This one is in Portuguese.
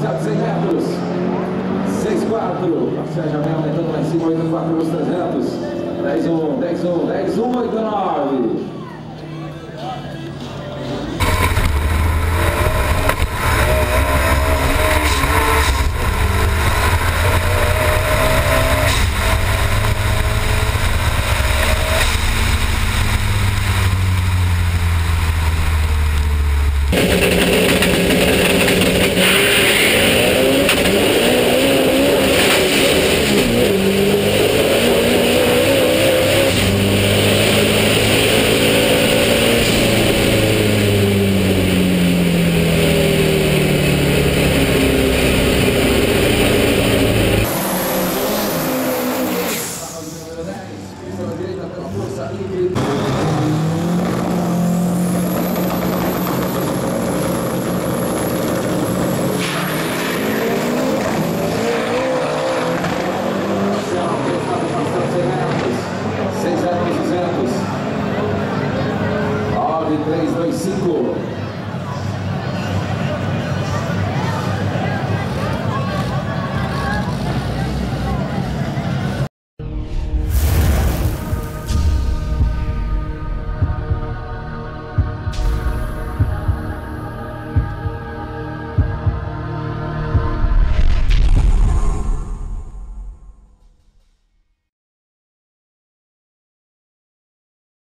parcial de 100 metros. 6-4, parcial já vem aumentando lá em cima, 8-4 300. 10-1, 10-1, 10-1, 8-9. 10